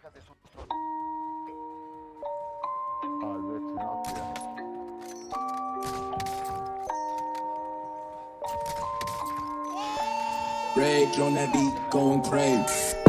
Cajas de suministro. Rage on that beat, going crazy.